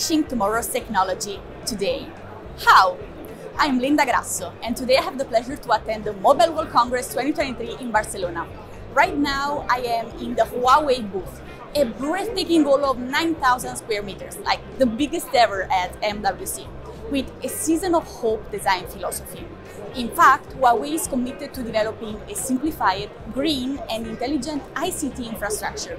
unleashing tomorrow's technology today. How? I'm Linda Grasso, and today I have the pleasure to attend the Mobile World Congress 2023 in Barcelona. Right now, I am in the Huawei booth, a breathtaking hall of 9,000 square meters, like the biggest ever at MWC, with a season of hope design philosophy. In fact, Huawei is committed to developing a simplified, green, and intelligent ICT infrastructure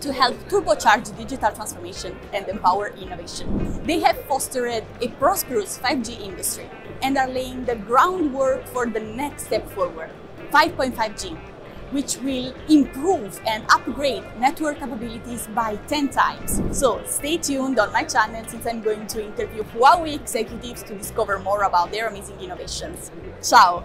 to help turbocharge digital transformation and empower innovation. They have fostered a prosperous 5G industry and are laying the groundwork for the next step forward, 5.5G, which will improve and upgrade network capabilities by 10 times. So stay tuned on my channel since I'm going to interview Huawei executives to discover more about their amazing innovations. Ciao!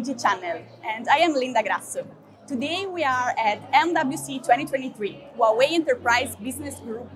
Channel and I am Linda Grasso. Today we are at MWC 2023, Huawei Enterprise Business Group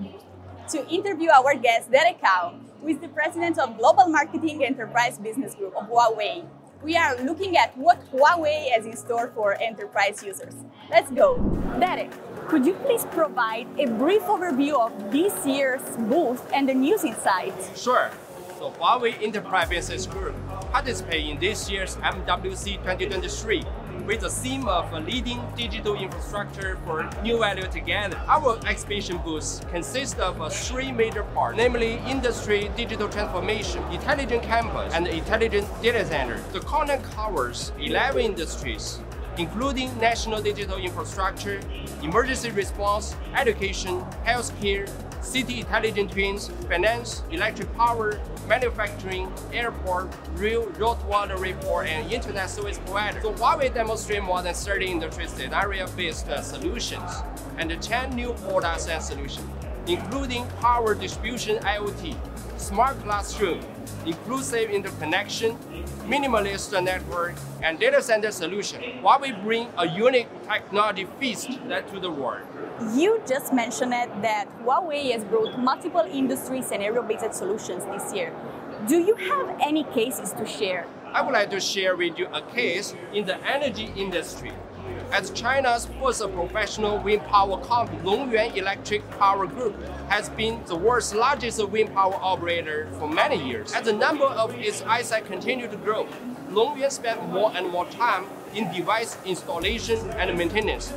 to interview our guest Derek Hao, who is the president of Global Marketing Enterprise Business Group of Huawei. We are looking at what Huawei has in store for enterprise users. Let's go. Derek, could you please provide a brief overview of this year's booth and the news inside? Sure. So Huawei Enterprise Business Group participate in this year's MWC 2023 with the theme of leading digital infrastructure for new value together. Our exhibition booth consists of uh, three major parts, namely industry digital transformation, intelligent campus, and intelligent data center. The content covers 11 industries, including national digital infrastructure, emergency response, education, healthcare, city intelligent twins, finance, electric power, manufacturing, airport, rail, road water report, and internet service provider. So Huawei demonstrate more than 30 industry scenario-based uh, solutions and 10 new products and solutions, including power distribution IoT, smart classroom, inclusive interconnection, minimalist network, and data center solution. Huawei bring a unique technology feast to the world. You just mentioned it that Huawei has brought multiple industry scenario-based solutions this year. Do you have any cases to share? I would like to share with you a case in the energy industry. As China's first professional wind power company, Longyuan Electric Power Group has been the world's largest wind power operator for many years. As the number of its ISAC continue to grow, Longyuan spent more and more time in device installation and maintenance.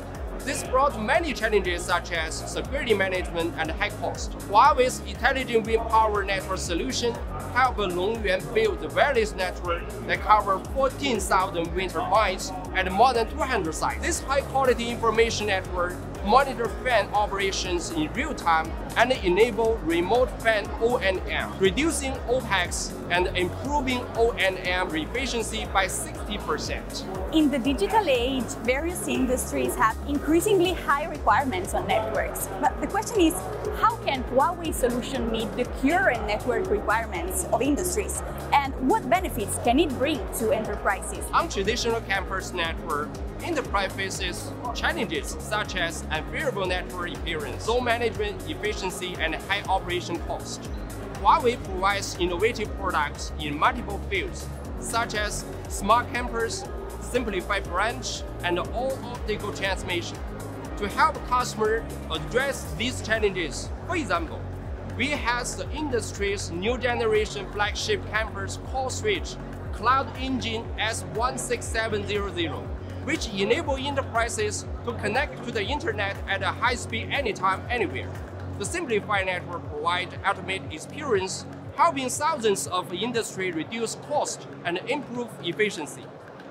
This brought many challenges such as security management and high cost. Huawei's intelligent wind power network solution helped Longyuan build the wireless network that cover 14,000 wind turbines at more than 200 sites. This high-quality information network monitor fan operations in real time and enable remote fan O&M, reducing OPEX and improving O&M efficiency by 60%. In the digital age, various industries have increasingly high requirements on networks. But the question is, how can Huawei solution meet the current network requirements of industries? And what benefits can it bring to enterprises? On traditional campus network, enterprise faces challenges such as unfavorable network appearance, low management efficiency, and high operation cost. Huawei provides innovative products in multiple fields, such as smart campus, simplified branch, and all optical transmission. To help customers address these challenges, for example, we have the industry's new generation flagship campus core switch, Cloud Engine S16700 which enable enterprises to connect to the internet at a high speed anytime, anywhere. The simplified network provides ultimate experience, helping thousands of industry reduce cost and improve efficiency.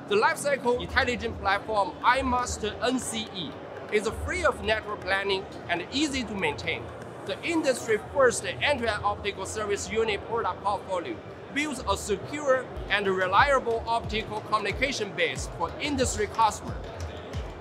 The Lifecycle Intelligent Platform iMaster NCE is free of network planning and easy to maintain. The industry first end-to-end optical service unit product portfolio builds a secure and reliable optical communication base for industry customers.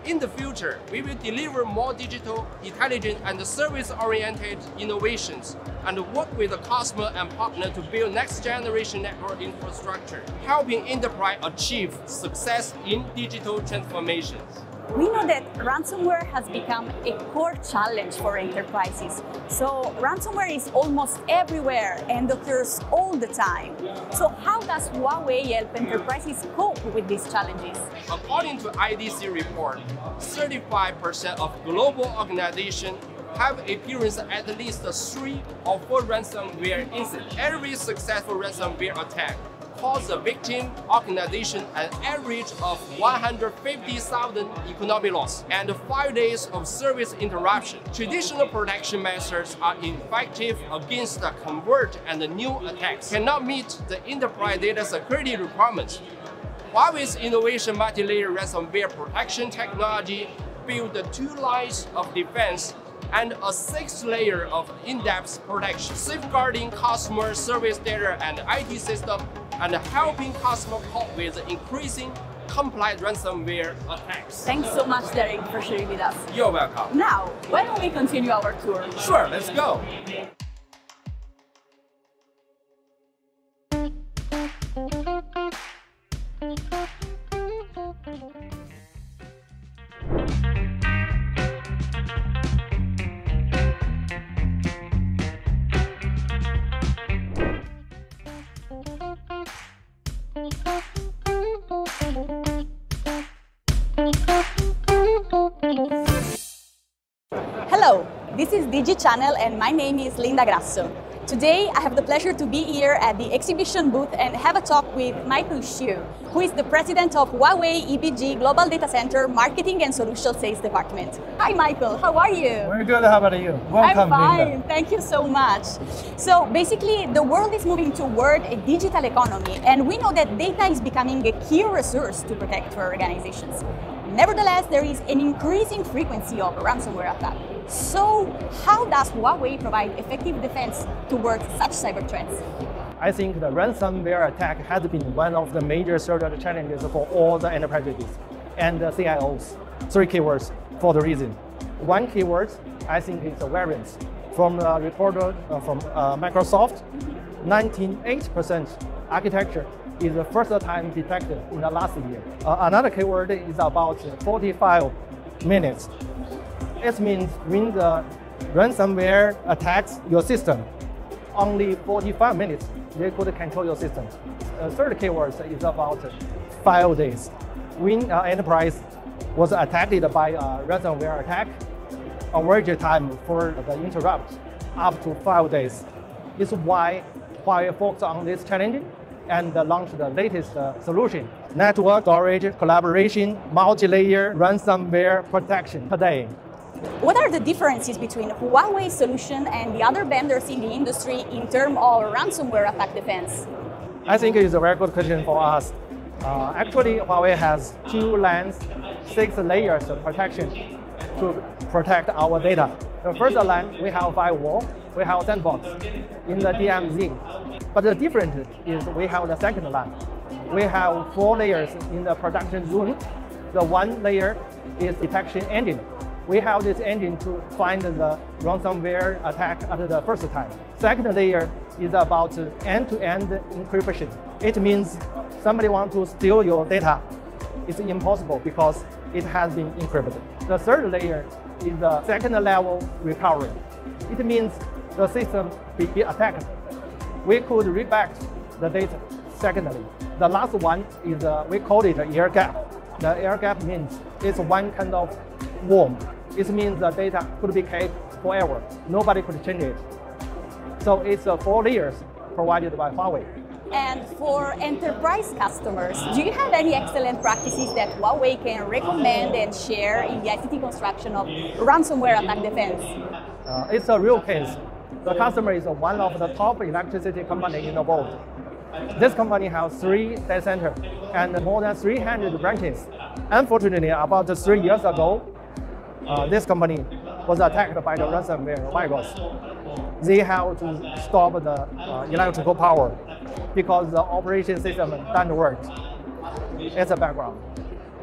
In the future, we will deliver more digital, intelligent, and service-oriented innovations and work with the customer and partner to build next-generation network infrastructure, helping enterprise achieve success in digital transformations. We know that ransomware has become a core challenge for enterprises. So ransomware is almost everywhere and occurs all the time. So how does Huawei help enterprises cope with these challenges? According to IDC report, 35% of global organizations have experienced at least three or four ransomware incidents. Every successful ransomware attack cost the victim organization an average of 150,000 economic loss and five days of service interruption. Traditional protection methods are ineffective against the convert and the new attacks, cannot meet the enterprise data security requirements. Huawei's innovation multi-layer ransomware protection technology build two lines of defense and a sixth layer of in-depth protection, safeguarding customer service data and IT system, and helping customers cope with increasing complex ransomware attacks. Thanks so much, Derek, for sharing with us. You're welcome. Now, why don't we continue our tour? Sure, let's go. Hello, this is Digi Channel and my name is Linda Grasso. Today I have the pleasure to be here at the exhibition booth and have a talk with Michael Qiu, who is the president of Huawei EBG Global Data Center Marketing and Solution Sales Department. Hi Michael, how are you? Very good, how about you? Welcome, I'm fine, Linda. thank you so much. So basically, the world is moving toward a digital economy, and we know that data is becoming a key resource to protect our organizations. Nevertheless, there is an increasing frequency of ransomware attacks. So, how does Huawei provide effective defense towards such cyber threats? I think the ransomware attack has been one of the major security challenges for all the enterprises and the CIOs. Three keywords for the reason. One keyword, I think, is the variance. From the report uh, from uh, Microsoft, 98% architecture is the first time detected in the last year. Uh, another keyword is about 45 minutes. It means when the ransomware attacks your system, only 45 minutes they could control your system. The third keyword is about five days. When an enterprise was attacked by a ransomware attack, average time for the interrupt up to five days. Is why Huawei focused on this challenge and launched the latest uh, solution, network storage, collaboration, multi-layer ransomware protection today. What are the differences between Huawei's solution and the other vendors in the industry in terms of ransomware attack defense? I think it's a very good question for us. Uh, actually, Huawei has two lanes, six layers of protection to protect our data. The first line, we have firewall, we have sandbox in the DMZ. But the difference is we have the second line. We have four layers in the production zone. The one layer is detection engine. We have this engine to find the ransomware attack at the first time. Second layer is about end-to-end encryption. It means somebody wants to steal your data. It's impossible because it has been encrypted. The third layer is the second level recovery. It means the system be, be attacked. We could read back the data secondly. The last one is, uh, we call it air gap. The air gap means it's one kind of WORM. It means the data could be kept forever. Nobody could change it. So it's uh, four layers provided by Huawei. And for enterprise customers, do you have any excellent practices that Huawei can recommend and share in the ICT construction of ransomware attack defense? Uh, it's a real case. The customer is one of the top electricity company in the world. This company has three data centers and more than 300 branches. Unfortunately, about three years ago, uh, this company was attacked by the ransomware virus. They have to stop the uh, electrical power because the operation system doesn't work. It's a background.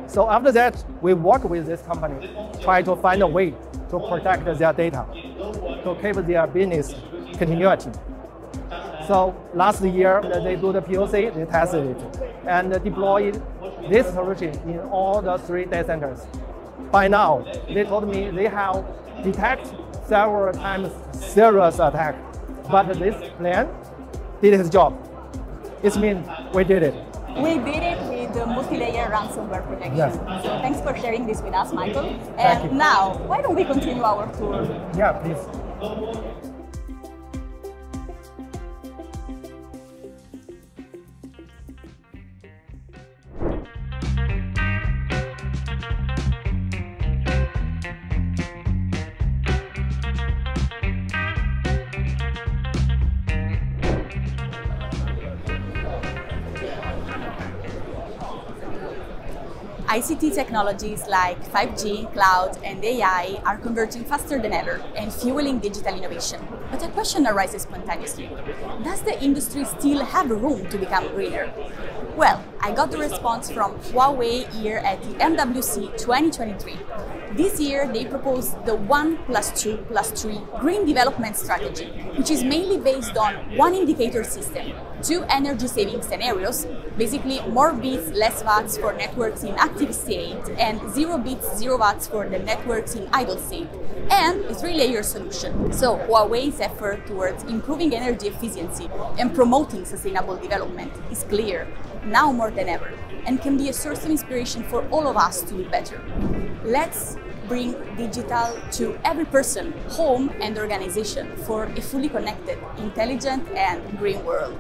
So after that, we work with this company, try to find a way to protect their data, to keep their business continuity. So last year, they do the POC, they tested it, and deployed this solution in all the three data centers. By now, they told me they have detected several times serious attack, but this plan did its job. It means we did it. We did it with the multi-layer ransomware protection. Yes. So thanks for sharing this with us, Michael. And now, why don't we continue our tour? Yeah, please. ICT technologies like 5G, cloud, and AI are converging faster than ever and fueling digital innovation. But a question arises spontaneously. Does the industry still have room to become greener? Well, I got the response from Huawei here at the MWC 2023. This year, they proposed the 1 plus 2 plus 3 green development strategy, which is mainly based on one indicator system, two energy saving scenarios, basically more bits, less watts for networks in active state, and zero bits, zero watts for the networks in idle state, and a three layer solution. So, Huawei's effort towards improving energy efficiency and promoting sustainable development is clear, now more than ever, and can be a source of inspiration for all of us to do better. Let's bring digital to every person, home, and organization for a fully connected, intelligent, and green world.